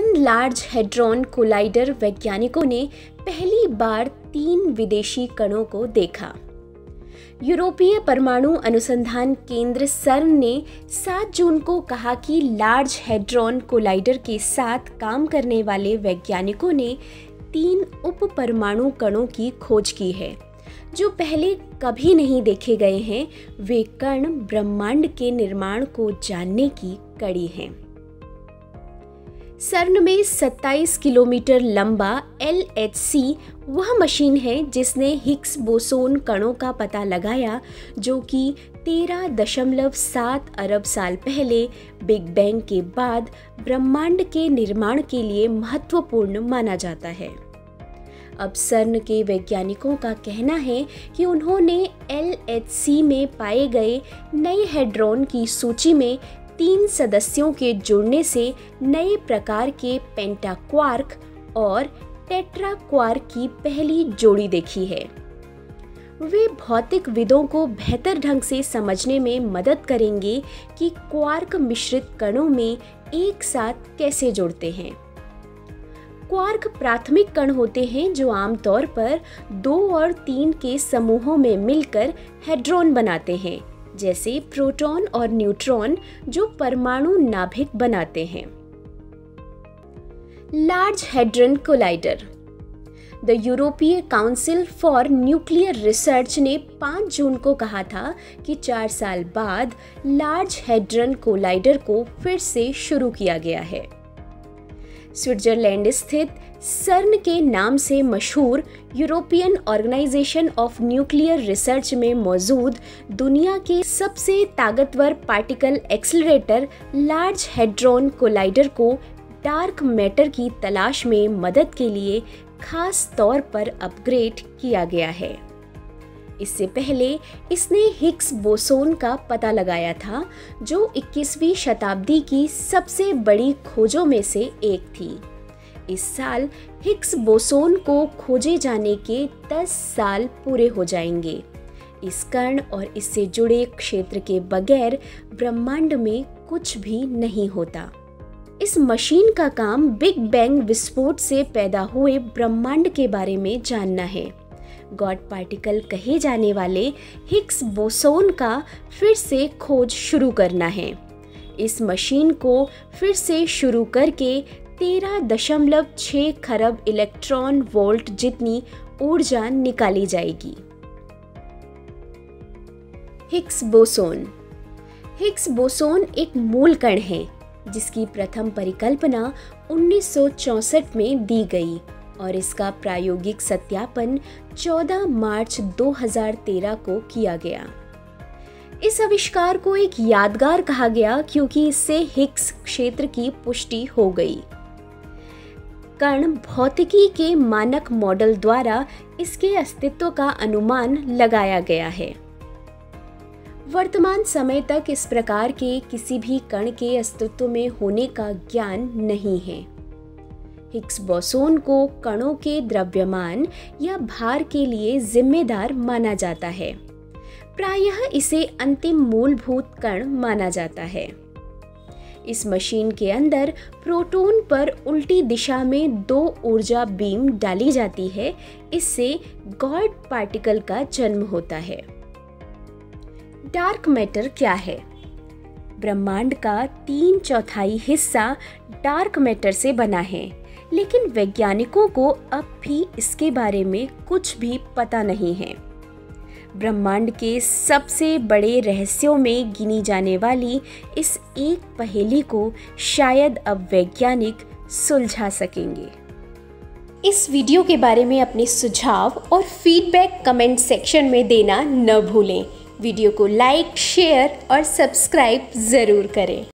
सन large hadron collider वैज्ञानिकों ने पहली बार तीन विदेशी कणों को देखा। यूरोपीय परमाणु अनुसंधान केंद्र सर्न ने 7 जून को कहा कि लार्ज हेड्रॉन कोलाइडर के साथ काम करने वाले वैज्ञानिकों ने तीन उप परमाणु कणों की खोज की है। जो पहले कभी नहीं देखे गए हैं, वे कण ब्रह्मांड के निर्माण को जानने की कड़ी हैं। सर्न में 27 किलोमीटर लंबा एलएचसी वह मशीन है जिसने हिग्स बोसोन कणों का पता लगाया, जो कि तेरह दशमलव सात अरब साल पहले बिग बैंग के बाद ब्रह्मांड के निर्माण के लिए महत्वपूर्ण माना जाता है। अब सर्न के वैज्ञानिकों का कहना है कि उन्होंने एलएचसी में पाए गए नए हेड्रॉन की सूची में तीन सदस्यों के जुड़ने से नए प्रकार के पेंटाक्वार्क और टेट्राक्वार्क की पहली जोड़ी देखी है। वे भौतिक विदों को बेहतर ढंग से समझने में मदद करेंगे कि क्वार्क मिश्रित कणों में एक साथ कैसे जुड़ते हैं। क्वार्क प्राथमिक कण होते हैं जो आमतौर पर दो और तीन के समूहों में मिलकर हेड्रॉन बनाते हैं। जैसे प्रोटॉन और न्यूट्रॉन जो परमाणु नाभिक बनाते हैं। लार्ज हेड्रन कोलाइडर द यूरोपीय काउंसिल फॉर न्यूक्लियर रिसर्च ने 5 जून को कहा था कि चार साल बाद लार्ज हेड्रन कोलाइडर को फिर से शुरू किया गया है। स्विट्जरलैंड स्थित सर्न के नाम से मशहूर European organisation of nuclear research में मौजूद दुनिया के सबसे ताकतवर particle accelerator large hadron collider को डार्क मैटर की तलाश में मदद के लिए खास तौर पर अपग्रेड किया गया है। इससे पहले इसने हिग्स बोसोन का पता लगाया था, जो 21वीं शताब्दी की सबसे बड़ी खोजों में से एक थी। इस साल हिग्स बोसोन को खोजे जाने के 10 साल पूरे हो जाएँगे। इस कर्ण और इससे जुड़े क्षेत्र के बगैर ब्रह्मांड में कुछ भी नहीं होता। इस मशीन का काम बिग बैंग विस्फोट से पैदा हुए ब्रह्मांड के बारे में जानना है। गॉड पार्टिकल कहे जाने वाले हिग्स बोसोन का फिर से खोज शुरू करना है। इस मशीन को फिर से शुरू करके तेरह दशमलव छः खरब इलेक्ट्रॉन वोल्ट जितनी ऊर्जा निकाली जाएगी। Higgs boson. हिग्स बोसोन एक मूल कण है, जिसकी प्रथम परिकल्पना 1964 में दी गई। और इसका प्रायोगिक सत्यापन 14 मार्च 2013 को किया गया। इस आविष्कार को एक यादगार कहा गया क्योंकि इससे हिग्स क्षेत्र की पुष्टि हो गई। कण भौतिकी के मानक मॉडल द्वारा इसके अस्तित्व का अनुमान लगाया गया है। वर्तमान समय तक इस प्रकार के किसी भी कण के अस्तित्व में होने का ज्ञान नहीं है। हिग्स बोसोन को कणों के द्रव्यमान या भार के लिए जिम्मेदार माना जाता है। प्रायः इसे अंतिम मूलभूत कण माना जाता है। इस मशीन के अंदर प्रोटॉन पर उल्टी दिशा में दो ऊर्जा बीम डाली जाती है, इससे गॉड पार्टिकल का जन्म होता है। डार्क मैटर क्या है? ब्रह्मांड का तीन चौथाई हिस्सा डार्क मैटर से बना है। लेकिन वैज्ञानिकों को अब भी इसके बारे में कुछ भी पता नहीं है। ब्रह्मांड के सबसे बड़े रहस्यों में गिनी जाने वाली इस एक पहेली को शायद अब वैज्ञानिक सुलझा सकेंगे। इस वीडियो के बारे में अपने सुझाव और फीडबैक कमेंट सेक्शन में देना न भूलें। वीडियो को लाइक शेयर और सब्सक्राइब ज़रूर करें।